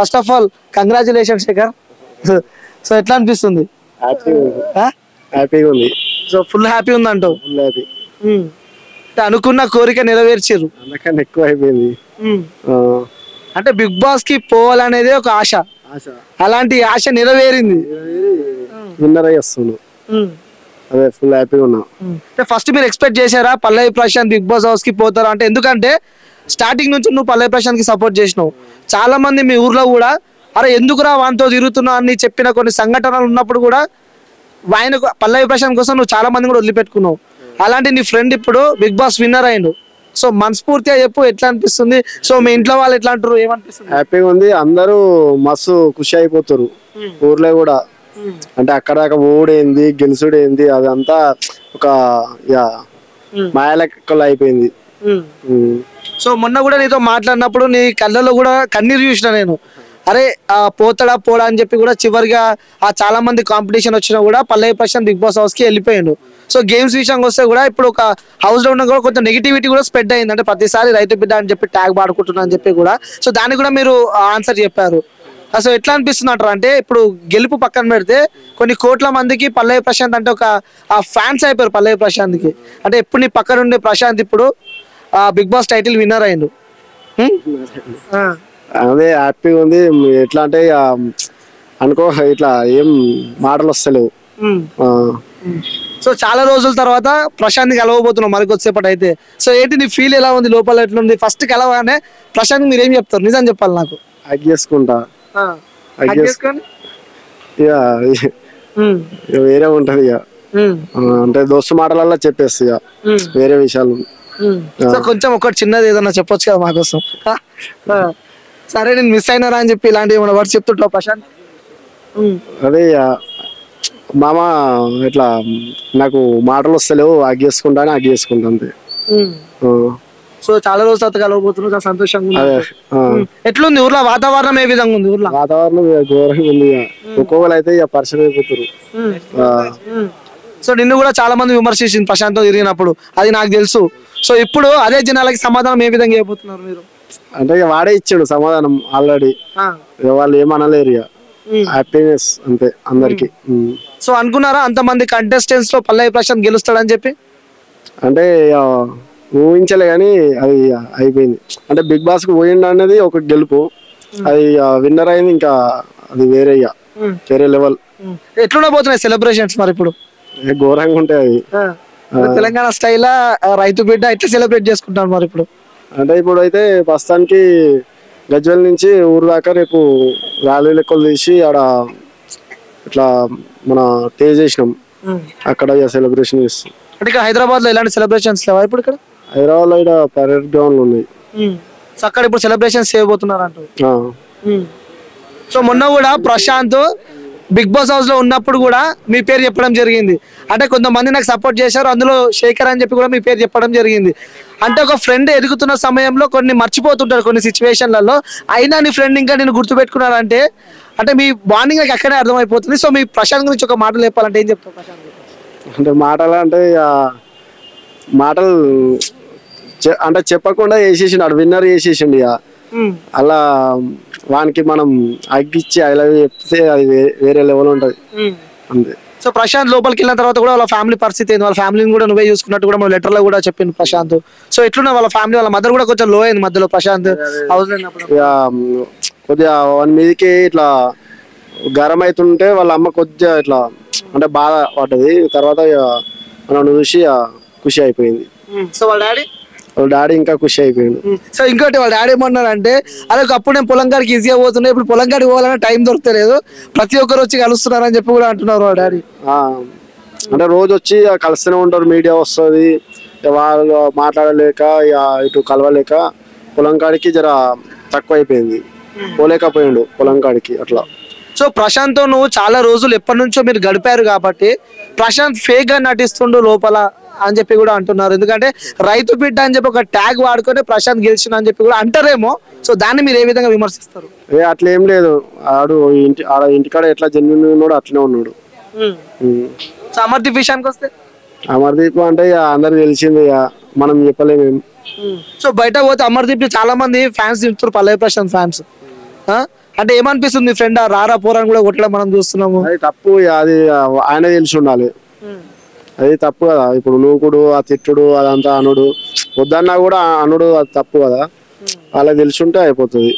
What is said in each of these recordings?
First of all congratulation Shekhar so ఎట్లా అనిపిస్తుంది? హ్యాపీగా ఉంది. హ్యాపీగా ఉంది. So full happy full happy um. అంటే అనుకున్న కోరిక నెరవేర్చారు అందుకని ఎక్కువ అయిపోయింది. ఆ, అంటే బిగ్ బాస్కి పోవాలనేది ఒక ఆశ. ఆశ. అలాంటి ఆశ నెరవేరింది. విన్నర్ అయ్యి వస్తున్నాం అదే ఫుల్ హ్యాపీగా ఉన్నా. అంటే ఫస్ట్ మీరు ఎక్స్పెక్ట్ చేశారా పల్లవి ప్రశాంత్ బిగ్ బాస్ హౌస్కి పోతారా? అంటే ఎందుకంటే స్టార్టింగ్ నుంచి నువ్వు పల్లవి ప్రశాంత్కి సపోర్ట్ చేసినావు. చాలా మంది మీ ఊర్లో కూడా అరే ఎందుకురా వానితో తిరుగుతున్నావు? అని చెప్పిన కొన్ని సంఘటనలు ఉన్నప్పుడు కూడా ఆయన పల్లవి ప్రశాంత్ కోసం నువ్వు చాలా మంది కూడా వదిలిపెట్టుకున్నావు. అలాంటి నీ ఫ్రెండ్ ఇప్పుడు బిగ్ బాస్ విన్నర్ అయిండు సో మనస్ఫూర్తిగా చెప్పు ఎట్లా అనిపిస్తుంది? సో మీ ఇంట్లో వాళ్ళు ఎట్లా అంటారు ఏమనిపిస్తుంది? హ్యాపీగా ఉంది. అందరూ మస్తు ఖుషి అయిపోతారు ఊర్లో కూడా. అంటే అక్కడ ఓడేంది గెలుసుడేంది అదంతా ఒక యా మాయలెక్కలు అయిపోయింది. సో మొన్న కూడా నీతో మాట్లాడినప్పుడు నీ కళ్ళలో కూడా కన్నీరు చూసిన నేను. అరే ఆ పోతాడా పోడా అని చెప్పి కూడా చివరిగా ఆ చాలా మంది కాంపిటీషన్ వచ్చినా కూడా పల్లవి ప్రశాంత్ బిగ్ బాస్ హౌస్కి వెళ్ళిపోయాడు. సో గేమ్స్ విషయానికి వస్తే కూడా ఇప్పుడు ఒక హౌస్లో ఉన్న కూడా కొంచెం నెగిటివిటీ కూడా స్ప్రెడ్ అయింది. అంటే ప్రతిసారి రైతు బిడ్డ అని చెప్పి ట్యాగ్ పాడుకుంటున్నా అని చెప్పి కూడా. సో దానికి కూడా మీరు ఆన్సర్ చెప్పారు. అసలు ఎట్లా అనిపిస్తుంది అంటారు అంటే ఇప్పుడు గెలుపు పక్కన పెడితే కొన్ని కోట్ల మందికి పల్లవి ప్రశాంత్ అంటే ఒక ఆ ఫ్యాన్స్ అయిపోయారు పల్లవి ప్రశాంత్కి. అంటే ఎప్పుడు నీ పక్కన ఉండే ప్రశాంత్ ఇప్పుడు ఆ బిగ్ బాస్ టైటిల్ విన్నర్ అయిండు. అదే హ్యాపీగా ఉంది. ఎట్లా అంటే అనుకో ఇట్లా ఏం మాటలు వస్తలేవు. సో చాలా రోజుల తర్వాత ప్రశాంత్ కలవబోతున్నాం మరి కొద్దిసేపటి అయితే. సో ఏంటి నీ ఫీల్ ఎలా ఉంది? లోపల ఎట్లుంది? ఫస్ట్ కలవగానే ప్రశాంత్ మీరు ఏం చెప్తారు? నిజం చెప్పాలి నాకు. హగ్ చేసుకుంటా. వేరే ఉంటది ఇక అంటే దోస్తు మాటలల్లో చెప్పేస్తా ఇక. వేరే విషయాలు. సో కొంచెం ఒకటి చిన్నది ఏదన్నా చెప్పొచ్చు కదా మాకోసం. సరే నేను మిస్ అయినారా అని చెప్పి ఇలాంటి ఏమైనా వర్డ్స్ చెప్తుంటావు ప్రశాంత్. అదే మామ ఇట్లా నాకు మాటలు వస్తలేవు హగ్ చేసుకుంటా అని హగ్ చేసుకుంటా అంతే. సో చాలా రోజుల తర్వాత కలవబోతున్నావు చాలా సంతోషంగా. ఎట్లుంది ఊర్లో? వాతావరణం ఏ విధంగా ఉంది ఊర్లో? వాతావరణం ఘోరంగా ఉంది ఒక్కొక్కరు అయితే ఇక పరిచయం అయిపోతారు. సో నిన్ను కూడా చాలా మంది విమర్శించింది ప్రశాంత్ తిరిగినప్పుడు. అది నాకు తెలుసు. సో ఇప్పుడు అదే జనాలకి సమాధానం ఏ విధంగా చేయబోతున్నారు మీరు? అంటే ఇక వాడే ఇచ్చాడు సమాధానం ఆల్రెడీ వాళ్ళు ఏమనలేరు ఇక. హ్యాపీనెస్ అంతే అందరికి. సో అనుకున్నారా అంతమంది కంటెస్టెంట్స్లో పల్లవి ప్రశాంత్ గెలుస్తాడని చెప్పి? అంటే ఊహించలే కానీ అది అయిపోయింది. అంటే బిగ్ బాస్కు పోయిండు అనేది ఒక గెలుపు. అది విన్నర్ అయింది ఇంకా అది వేరే ఇక. వేరే లెవెల్. ఎట్లుండబోతున్నాయి సెలబ్రేషన్స్ మరి ఇప్పుడు? ఘోరంగా ఉంటాయి అవి తెలంగాణ స్టైల్ రైతు బిడ్డ ఎట్లా సెలబ్రేట్ చేసుకుంటారు మరి ఇప్పుడు. అంటే ఇప్పుడు అయితే ప్రస్తుతానికి గజ్వెల్ నుంచి ఊరు దాకా రేపు ర్యాలీ లెక్కలు తీసి ఆడ ఇట్లా మన స్టే చేసినాం. అక్కడ సెలబ్రేషన్ చేస్తాం. అంటే ఇక్కడ హైదరాబాద్లో ఎలాంటి సెలబ్రేషన్స్ లేవా ఇప్పుడు ఇక్కడ? హైదరాబాద్లో ఇక్కడ పరేడ్ గ్రౌండ్లు ఉన్నాయి. సో అక్కడ ఇప్పుడు సెలబ్రేషన్స్ చేయబోతున్నారు అంటూ ఆ, సో మొన్న కూడా ప్రశాంత్ బిగ్ బాస్ హౌస్లో ఉన్నప్పుడు కూడా మీ పేరు చెప్పడం జరిగింది. అంటే కొంతమంది నాకు సపోర్ట్ చేశారు అందులో శేఖర్ అని చెప్పి కూడా మీ పేరు చెప్పడం జరిగింది. అంటే ఒక ఫ్రెండ్ ఎదుగుతున్న సమయంలో కొన్ని మర్చిపోతుంటారు కొన్ని సిచ్యువేషన్లలో అయినా నీ ఫ్రెండ్ ఇంకా నేను గుర్తుపెట్టుకున్నారంటే అంటే మీ బాండింగ్ నాకు అక్కడే అర్థమైపోతుంది. సో మీ ప్రశాంత్ గురించి ఒక మాటలు చెప్పాలంటే ఏం చెప్తావు ప్రశాంత్ అంటే మాటలు అంటే ఇక మాటలు చె- అంటే చెప్పకుండా వేసేసిండు ఆడు విన్నర్ వేసేసిండు ఇక. అలా వానికి మనం అగ్గిచ్చి ఐ లవ్ చెప్తే అది వేరే లెవెల్ ఉంటుంది. అంతే. సో ప్రశాంత్ లోపలికి వెళ్ళిన తర్వాత కూడా వాళ్ళ ఫ్యామిలీ పరిస్థితి ఏంది? వాళ్ళ ఫ్యామిలీని కూడా నువ్వే చూసుకున్నట్టు కూడా మన లెటర్లో కూడా చెప్పింది ప్రశాంత్. సో ఎట్లున్నా వాళ్ళ ఫ్యామిలీ వాళ్ళ మదర్ కూడా కొంచెం లో అయింది మధ్యలో ప్రశాంత్. కొద్దిగా వన్ మీదకి ఇట్లా గరం అవుతుంటే వాళ్ళ అమ్మ కొద్దిగా ఇట్లా అంటే బాధ పడ్డది తర్వాత మనం చూసి ఖుషి అయిపోయింది. సో వాళ్ళ డాడీ? వాళ్ళ డాడీ ఇంకా ఖుషి అయిపోయింది సో ఇంకోటి వాళ్ళ డాడీ ఏమన్నారంటే అదే ఒకప్పుడు నేను పొలం కాడికి ఈజీగా పోతున్నా ఇప్పుడు పొలం కాడికి పోవాలన్నా టైం దొరకలేదు. ప్రతి ఒక్కరు వచ్చి కలుస్తున్నారని చెప్పి కూడా అంటున్నారు వాళ్ళ డాడీ. అంటే రోజు వచ్చి కలుస్తూనే ఉంటారు మీడియా వస్తుంది. వాళ్ళు మాట్లాడలేక ఇటు కలవలేక పొలం కాడికి జర తక్కువ అయిపోయింది. పోలేకపోయిండు పొలం కాడికి అట్లా. సో ప్రశాంత్ నువ్వు చాలా రోజులు ఎప్పటి నుంచో మీరు గడిపారు కాబట్టి ప్రశాంత్ ఫేక్గా నటిస్తుండు లోపల. అని చెప్పి కూడా అంటున్నారు. ఎందుకంటే రైతు బిడ్డ అని చెప్పి ఒక ట్యాగ్ వాడుకొని ప్రశాంత్ గెలిచిన అని చెప్పి కూడా అంటారేమో. సో దాన్ని మీరు ఏ విధంగా విమర్శిస్తారు? ఏ అట్లా ఏం లేదు. ఆడు ఇంటి ఆడ ఇంటికాడ ఎట్లా జన్యున్ ఉన్నాడు అట్లనే ఉన్నాడు. సో అమర్దీప్ విషయానికి వస్తే? అమర్దీప్ అంటే ఇక అందరికి తెలిసింది ఇక. మనం చెప్పలేము ఏం. సో బయట పోతే అమర్దీప్ చాలా మంది ఫ్యాన్స్ తింటారు పల్లవి ప్రశాంత్ ఫ్యాన్స్. అంటే ఏమనిపిస్తుంది మీ ఫ్రెండ్? రారా పోరాని కూడా కొట్టడం మనం చూస్తున్నాము. అది తప్పు ఇక అది ఆయన తెలిసి ఉండాలి. అది తప్పు కదా. ఇప్పుడు నూకుడు ఆ తిట్టుడు అదంతా అనుడు. వద్దన్నా కూడా అనుడు అది తప్పు కదా. వాళ్ళకి తెలిసి ఉంటే అయిపోతుంది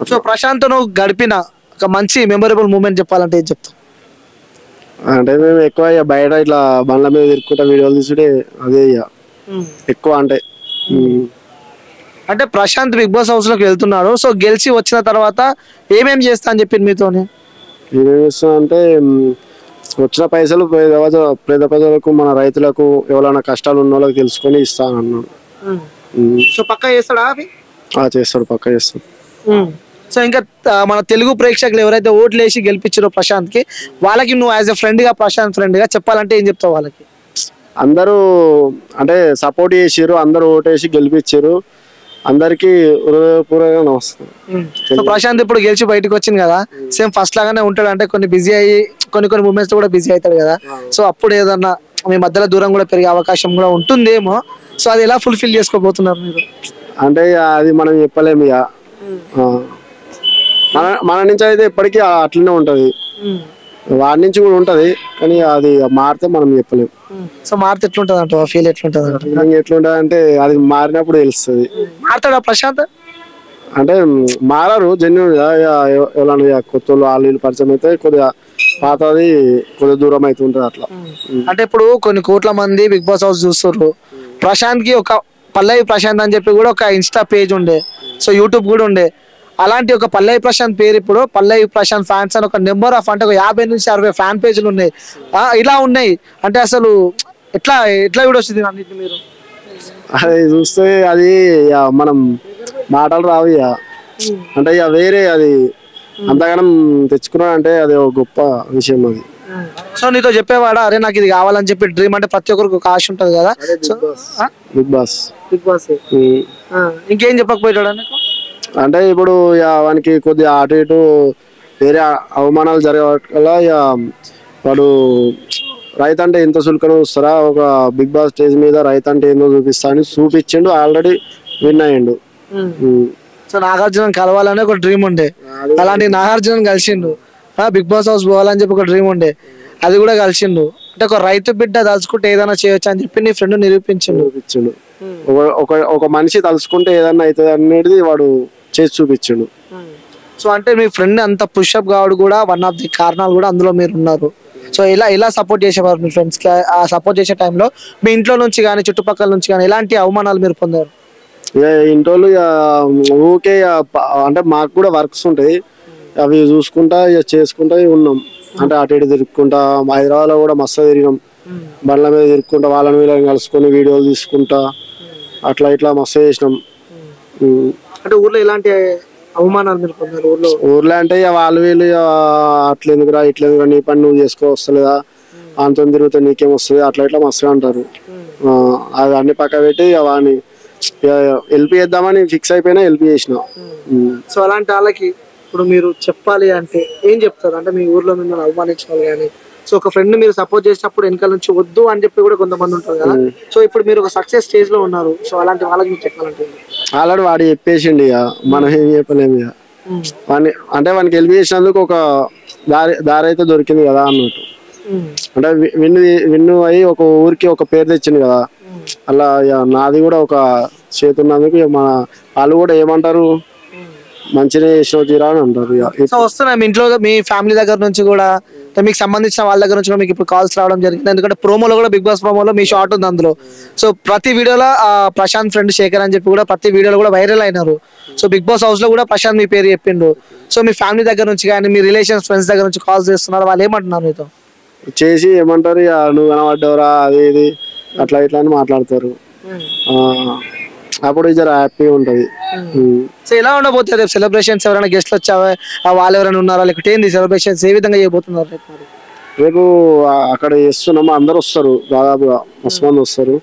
సో ప్రశాంత్ నువ్వు గడిపిన ఒక మంచి మెమొరబుల్ మూమెంట్ చెప్పాలంటే ఏం చెప్తావు? అంటే మేము ఎక్కువ బయట ఇట్లా బండ్ల మీద తిరుక్కుంటా వీడియోలు తీసుడే అదే ఇక. ఎక్కువ అంటే. అంటే ప్రశాంత్ బిగ్ బాస్ హౌస్లోకి వెళ్తున్నాడు. సో గెలిచి వచ్చిన తర్వాత ఏమేం చేస్తా అని చెప్పింది మీతోని? ఏమేమి ఇస్తున్నా అంటే వచ్చిన పైసలు పేద ప్రజ- పేద ప్రజలకు మన రైతులకు ఎవరైనా కష్టాలు ఉన్న వాళ్ళకి తెలుసుకొని ఇస్తాను అన్నాడు ఉమ్. సో పక్క చేస్తాడా అవి? ఆ, చేస్తాడు పక్క చేస్తాడు. సో ఇంకా మన తెలుగు ప్రేక్షకులు ఎవరైతే ఓట్లు వేసి గెలిపించారో ప్రశాంత్కి వాళ్ళకి నువ్వు యాజ్ ఎ ఫ్రెండ్గా ప్రశాంత్ ఫ్రెండ్గా చెప్పాలంటే ఏం చెప్తావు వాళ్ళకి? అందరూ అంటే సపోర్ట్ చేసిర్రు అందరూ ఓటేసి గెలిపించారు. అందరికి హృదయపూర్వకంగా నమస్కారం. సో ప్రశాంత్ ఇప్పుడు గెలిచి బయటకు వచ్చింది కదా సేమ్ ఫస్ట్ లాగానే ఉంటాడు అంటే కొన్ని బిజీ అయ్యి కొన్ని కొన్ని మూమెంట్స్ కూడా బిజీ అవుతాడు కదా. సో అప్పుడు ఏదన్నా మీ మధ్యలో దూరం కూడా పెరిగే అవకాశం కూడా ఉంటుందేమో. సో అది ఎలా ఫుల్ఫిల్ చేసుకోబోతున్నారు మీరు? అంటే అది మనం చెప్పలేము ఇక. మన మన నుంచి అయితే ఎప్పటికీ అట్లనే ఉంటది. వాడి నుంచి కూడా ఉంటది కానీ అది మారితే మనం చెప్పలేము సో మారితే ఎట్లుంటది అంట ఫీల్ ఎట్లుంటది అంట ఎట్లుంటది అంటే అది మారినప్పుడు తెలుస్తుంది. మారుతాడా ప్రశాంత్? అంటే మారరు జెన్యున్ ఎవరైనా కొత్త వాళ్ళు వాళ్ళు పరిచయం అయితే కొద్దిగా పాతది కొద్దిగా దూరం అవుతుంటది అట్లా. అంటే ఇప్పుడు కొన్ని కోట్ల మంది బిగ్ బాస్ హౌస్ చూస్తుర్రు. ప్రశాంత్కి ఒక పల్లవి ప్రశాంత్ అని చెప్పి కూడా ఒక ఇన్స్టా పేజ్ ఉండే. సో యూట్యూబ్ కూడా ఉండే. అలాంటి ఒక పల్లవి ప్రశాంత్ పేరు ఇప్పుడు. పల్లవి ప్రశాంత్ ఫ్యాన్స్ అని ఒక నెంబర్ ఆఫ్ అంటే ఒక యాభై నుంచి అరవై ఫ్యాన్ పేజీలు ఉన్నాయి. ఇలా ఉన్నాయి. అంటే అసలు ఎట్లా ఎట్లా కూడా వస్తుంది అన్నిటిని మీరు? అది చూస్తే అది మనం మాటలు రావు ఇక. అంటే ఇక వేరే అది అంతగానం తెచ్చుకున్నాడు అంటే అది ఒక గొప్ప విషయం అది. సో నీతో చెప్పేవాడా? అరే నాకు ఇది కావాలని చెప్పి డ్రీమ్ అంటే ప్రతి ఒక్కరికి ఒక ఆశ ఉంటది కదా. Big boss. Big boss. ఇంకేం చెప్పకపోయాడు నీకు? అంటే ఇప్పుడు ఇక వానికి కొద్దిగా అటు ఇటు వేరే అవమానాలు ఇక వాడు రైతు అంటే ఎంత సులుకన చూస్తారా ఒక బిగ్ బాస్ స్టేజ్ మీద రైతు అంటే ఏందో చూపిస్తా అని చూపించిండు. ఆల్రెడీ విన్ అయ్యిండు. సో నాగార్జున కలవాలని ఒక డ్రీమ్ ఉండే. అలాంటి నాగార్జున కలిసిండు. బిగ్ బాస్ హౌస్ పోవాలని చెప్పి ఒక డ్రీమ్ ఉండే. అది కూడా కలిసిండు. అంటే ఒక రైతు బిడ్డ తలుచుకుంటే ఏదైనా చేయొచ్చు అని చెప్పి నీ ఫ్రెండ్ నిరూపించిండు. చూపించిండు. ఒక ఒక ఒక మనిషి తలుచుకుంటే ఏదన్నా అవుతుంది అనేది వాడు చేసి చూపించిండు. సో అంటే మీ ఫ్రెండ్ అంత పుషప్ కావడు కూడా వన్ ఆఫ్ ది కారణాలు కూడా అందులో మీరు ఉన్నారు. సో ఇలా ఇలా సపోర్ట్ చేసేవారు మీ ఫ్రెండ్స్కి. ఆ సపోర్ట్ చేసే టైంలో మీ ఇంట్లో నుంచి కానీ చుట్టుపక్కల నుంచి కానీ ఎలాంటి అవమానాలు మీరు పొందారు? ఇక ఇంటోళ్ళు ఇక ఊకే ఇక ప- అంటే మాకు కూడా వర్క్స్ ఉంటాయి. అవి చూసుకుంటా ఇక చేసుకుంటా ఉన్నాం. అంటే అటు ఇటు తిరుక్కుంటా హైదరాబాద్లో కూడా మస్తు తిరిగినాం. బండ్ల మీద తిరుక్కుంటా వాళ్ళని వీళ్ళని కలుసుకొని వీడియోలు తీసుకుంటా అట్లా ఇట్లా మస్తు చేసినాం. అంటే ఊర్లో ఎలాంటి అవమానాలు మీరు పొందారు ఊర్లో? ఊర్లో అంటే ఇక వాళ్ళు వీళ్ళు ఇక అట్లా ఎందుకురా ఇట్లా ఎందుకురా నీ పని నువ్వు చేసుకో వస్తలేదా? అంత తిరిగితే నీకేం వస్తుంది? అట్లా ఇట్లా మస్తుగా అంటారు. అది అన్ని పక్క పెట్టి వాడిని ఎల్పి చేద్దామని ఫిక్స్ అయిపోయినా ఎల్పి చేసిన. సో అలాంటి వాళ్ళకి ఇప్పుడు మీరు చెప్పాలి అంటే ఏం చెప్తారు? అంటే మీ ఊర్లో మిమ్మల్ని అవమానించిన వాళ్ళు కానీ సో ఒక ఫ్రెండ్ మీరు సపోర్ట్ చేసినప్పుడు వెనకాల నుంచి వద్దు అని చెప్పి కూడా కొంతమంది ఉంటారు కదా. సో ఇప్పుడు మీరు ఒక సక్సెస్ స్టేజ్లో ఉన్నారు. సో అలాంటి వాళ్ళకి మీరు చెప్పాలంటే? ఆల్రెడీ వాడు చెప్పేసిండు ఇక. మనం ఏం చెప్పలేము ఇక. వాడిని అంటే వానికి ఎల్పి చేసినందుకు ఒక దారి దారి అయితే దొరికింది కదా అన్నట్టు. అంటే విన్ను విన్ను అయ్యి ఒక ఊరికి ఒక పేరు తెచ్చింది కదా. అలా నాది కూడా ఒక చేతి ఉన్నందుకు ఇక మన వాళ్ళు కూడా ఏమంటారు? మంచిగా చేసిన తీరా అని అంటారు ఇక సో వస్తున్నాయి మీ ఇంట్లో మీ ఫ్యామిలీ దగ్గర నుంచి కూడా అంటే మీకు సంబంధించిన వాళ్ళ దగ్గర నుంచి కూడా మీకు ఇప్పుడు కాల్స్ రావడం జరిగింది. ఎందుకంటే ప్రోమోలో కూడా బిగ్ బాస్ ప్రోమోలో మీ షార్ట్ ఉంది అందులో. సో ప్రతి వీడియోలో ఆ ప్రశాంత్ ఫ్రెండ్ శేఖర్ అని చెప్పి కూడా ప్రతి వీడియోలో కూడా వైరల్ అయినారు. సో బిగ్ బాస్ హౌస్లో కూడా ప్రశాంత్ మీ పేరు చెప్పిండు. సో మీ ఫ్యామిలీ దగ్గర నుంచి కానీ మీ రిలేషన్స్ ఫ్రెండ్స్ దగ్గర నుంచి కాల్స్ చేస్తున్నారు వాళ్ళు ఏమంటున్నారు మీతో? చేసి ఏమంటారు ఇక నువ్వు కనబడ్డవరా అది ఇది అట్లా ఇట్లా అని మాట్లాడతారు. ఆ, అప్పుడు జర హ్యాపీగా ఉంటది. సో ఎలా ఉండబోతుంది రేపు సెలబ్రేషన్స్ ఎవరైనా గెస్ట్లు వచ్చావా? వాళ్ళు ఎవరైనా ఉన్నారా? లేకపోతే ఏంది సెలబ్రేషన్స్ ఏ విధంగా చేయబోతున్నారు? రేపు అక్కడ చేస్తున్నాము. అందరు వస్తారు. దాదాపుగా మస్తు మంది వస్తారు.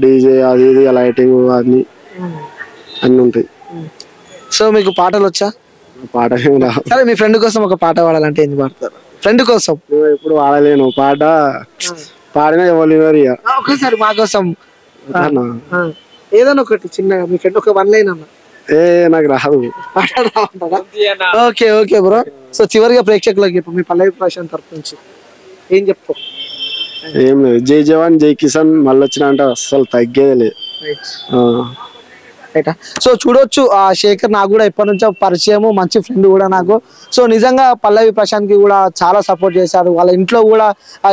డీజే అది ఇది లైటింగ్ అన్ని అన్ని ఉంటాయి. సో మీకు పాటలు వచ్చా? పాట. సరే మీ ఫ్రెండ్ కోసం ఒక పాట పాడాలంటే ఏంది పాడతారు ఫ్రెండ్ కోసం? ఎప్పుడు వాడలేను పాట పాడినా ఎవరు ఆ, ఒక్కసారి మా కోసం. ఏదైనా ఒకటి చిన్నగా మీ ఫ్రెండ్ ఒక వన్ లైన్ అన్న. ఏ నాకు రాదు ఓకే ఓకే బ్రో. సో చివరిగా ప్రేక్షకులకు చెప్పు మీ పల్లవి ప్రశాంత్ తరపు నుంచి. ఏం చెప్తావు ఏం లేదు. జై జవాన్ జై కిసాన్. మళ్ళీ వచ్చిన అంటే అస్సలు తగ్గేదే లేదు. ఆ, రైట్? సో చూడొచ్చు ఆ శేఖర్ నాకు కూడా ఎప్పటి నుంచో పరిచయము మంచి ఫ్రెండ్ కూడా నాకు. సో నిజంగా పల్లవి ప్రశాంత్కి కూడా చాలా సపోర్ట్ చేశారు. వాళ్ళ ఇంట్లో కూడా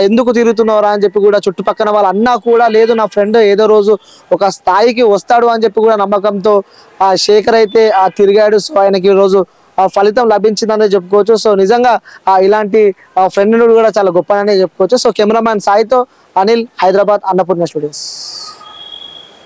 ఎందుకు తిరుగుతున్నారా అని చెప్పి కూడా చుట్టుపక్కన వాళ్ళ అన్నా కూడా లేదు నా ఫ్రెండ్ ఏదో రోజు ఒక స్థాయికి వస్తాడు అని చెప్పి కూడా నమ్మకంతో ఆ శేఖర్ అయితే ఆ తిరిగాడు. సో ఆయనకి ఈరోజు రోజు ఆ ఫలితం లభించిందనే చెప్పుకోవచ్చు. సో నిజంగా ఇలాంటి ఫ్రెండ్ కూడా చాలా గొప్పదనే చెప్పుకోవచ్చు. సో కెమెరామ్యాన్ సాయితో అనిల్ హైదరాబాద్ అన్నపూర్ణ స్టూడియోస్.